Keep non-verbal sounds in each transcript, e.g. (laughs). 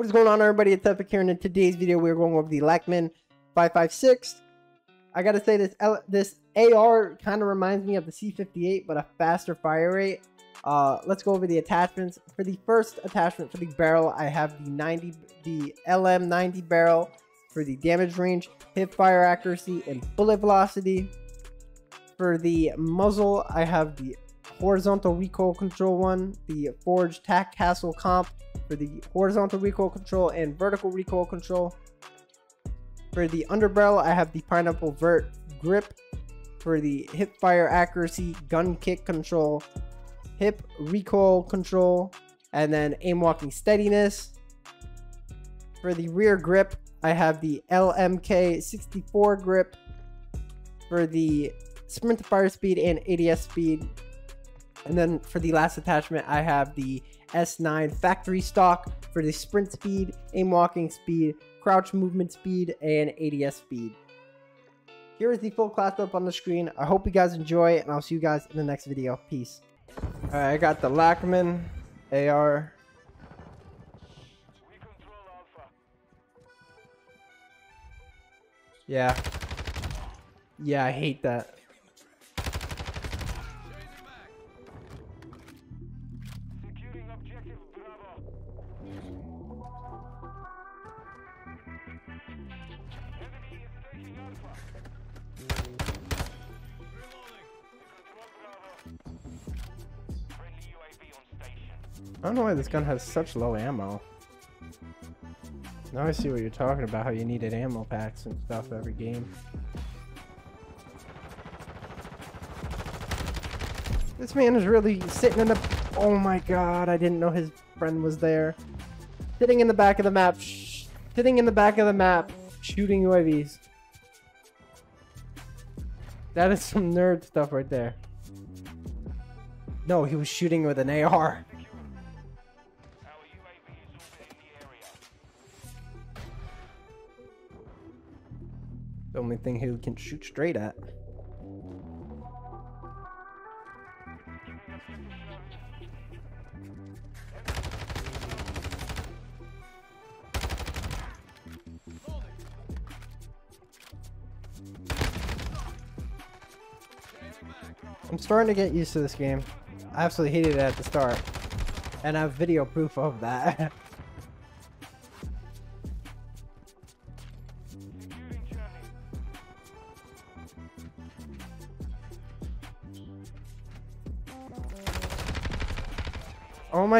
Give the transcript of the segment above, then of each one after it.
What is going on everybody? It's Epic here and in today's video we're going over the Lachmann 556. I gotta say this this AR kind of reminds me of the C58 but a faster fire rate. Uh, let's go over the attachments. For the first attachment for the barrel I have the 90 the LM90 barrel for the damage range, hip fire accuracy, and bullet velocity. For the muzzle I have the horizontal recoil control one, the Forge Tac Castle comp for the horizontal recoil control and vertical recoil control. For the underbarrel, I have the Pineapple Vert grip. For the hip fire accuracy, gun kick control, hip recoil control, and then aim walking steadiness. For the rear grip, I have the LMK 64 grip. For the sprint fire speed and ADS speed. And then for the last attachment, I have the S9 factory stock for the sprint speed, aim walking speed, crouch movement speed, and ADS speed. Here is the full class up on the screen. I hope you guys enjoy, and I'll see you guys in the next video. Peace. Alright, I got the Lachmann AR. Yeah. Yeah, I hate that. I don't know why this gun has such low ammo. Now I see what you're talking about, how you needed ammo packs and stuff every game. This man is really sitting in the... Oh my god, I didn't know his friend was there. Sitting in the back of the map. Sitting in the back of the map. Shooting UAVs. That is some nerd stuff right there. No, he was shooting with an AR. The only thing he can shoot straight at. I'm starting to get used to this game. I absolutely hated it at the start. And I have video proof of that. (laughs)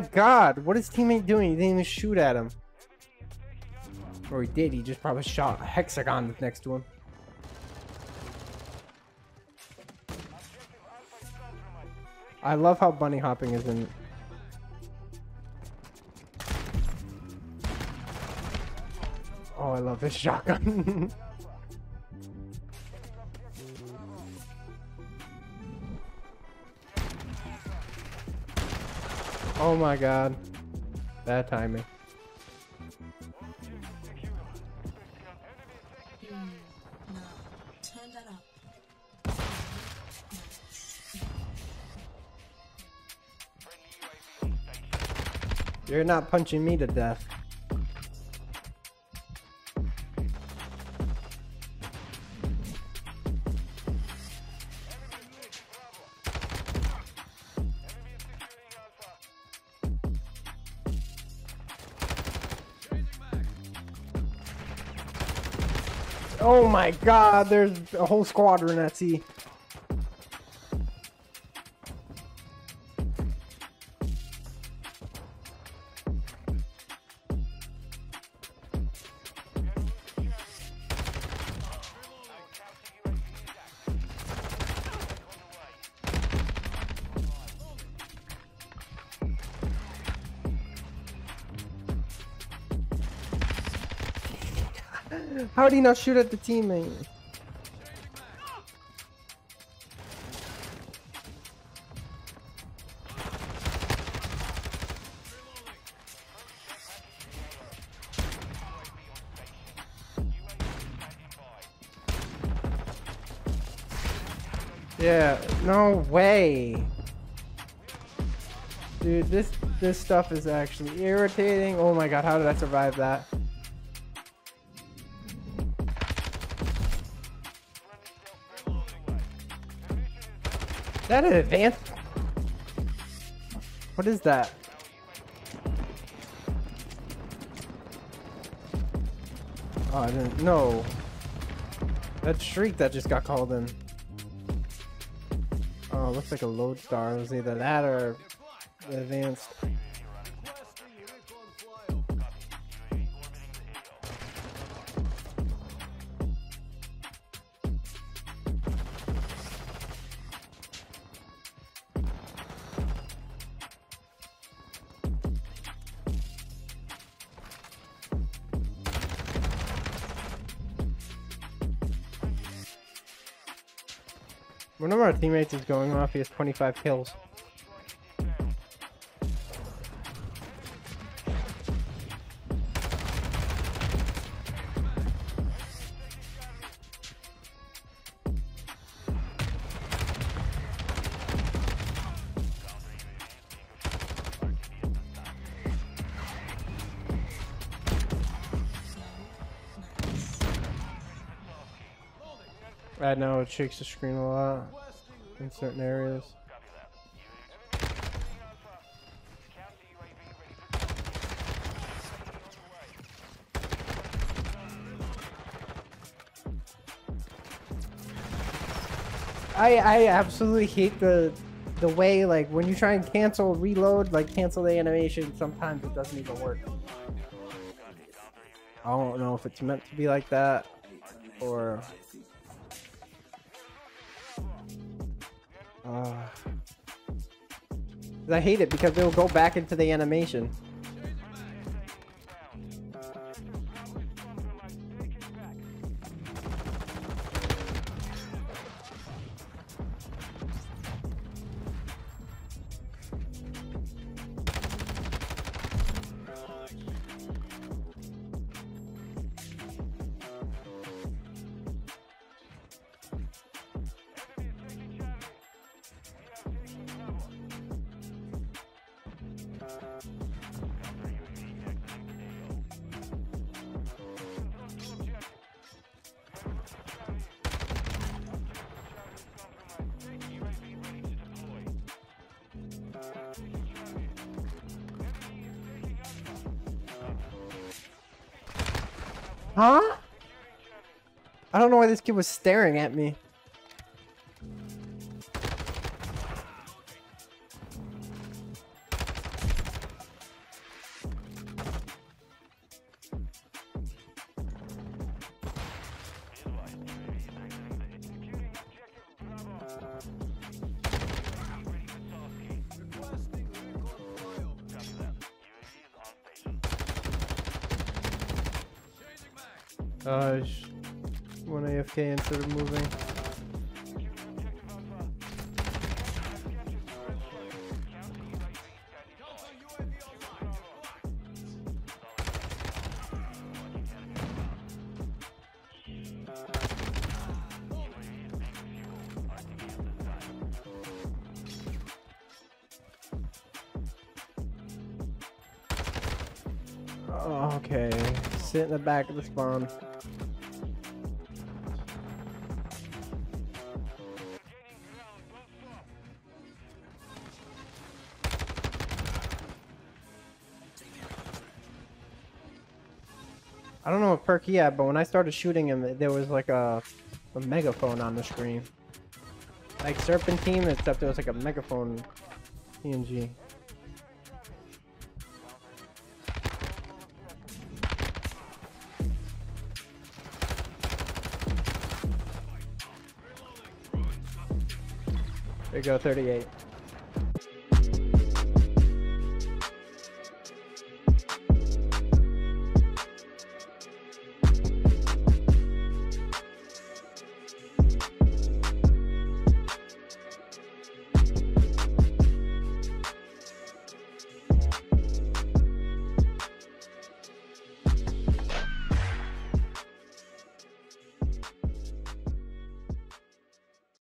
my god, what is teammate doing? He didn't even shoot at him. Or he did, he just probably shot a hexagon next to him. I love how bunny hopping is in... Oh, I love this shotgun. (laughs) Oh my god. Bad timing. You're not punching me to death. Oh my god, there's a whole squadron at sea. How did he not shoot at the teammate? Yeah, no way. Dude, this this stuff is actually irritating. Oh my god, how did I survive that? That an advanced? What is that? Oh, I didn't know. That shriek that just got called in. Oh, looks like a lodestar. It was either that or advanced. One of our teammates is going off. He has 25 kills. I know it shakes the screen a lot in certain areas. I I absolutely hate the the way like when you try and cancel reload like cancel the animation sometimes it doesn't even work. I don't know if it's meant to be like that or Uh, I hate it because it'll go back into the animation. Huh? I don't know why this kid was staring at me. Uh, one AFK instead of moving. Okay, sit in the back of the spawn. I don't know what perk he had, but when I started shooting him, there was like a, a megaphone on the screen. Like Serpentine, except there was like a megaphone PNG. There you go, 38.